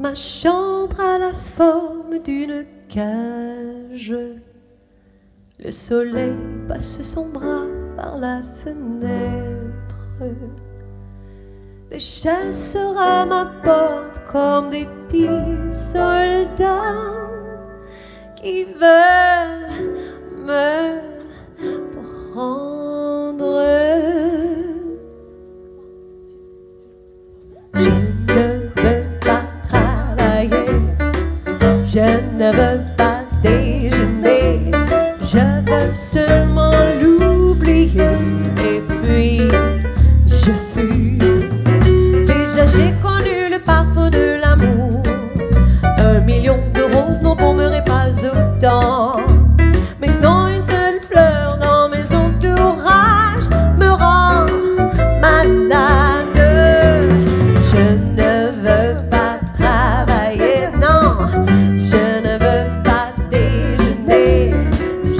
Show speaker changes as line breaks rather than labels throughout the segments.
Ma chambre a la forme d'une cage. Le soleil passe son bras par la fenêtre. Des chasseurs à ma porte comme des petits soldats qui veulent me je ne veux pas déjeuner, je veux seulement l'oublier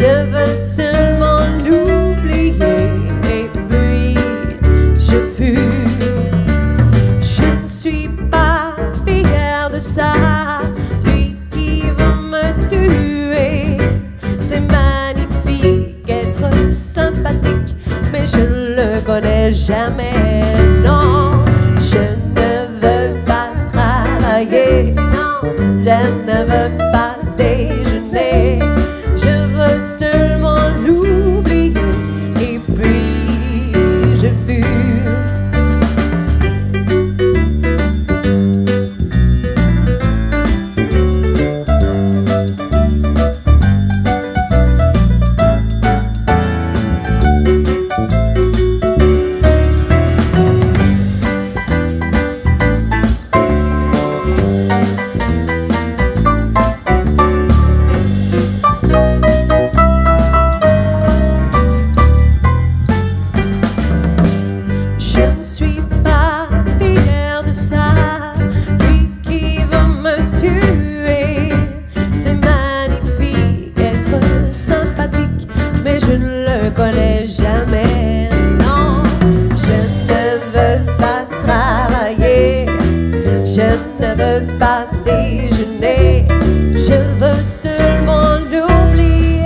je veux seulement l'oublier et puis je fuis. Je ne suis pas fière de ça, lui qui veut me tuer. C'est magnifique être sympathique, mais je le connais jamais. Non, je ne veux pas travailler, non, je ne veux pas. C'est magnifique être sympathique, mais je ne le connais jamais, non, je ne veux pas travailler, je ne veux pas déjeuner, je veux seulement l'oublier.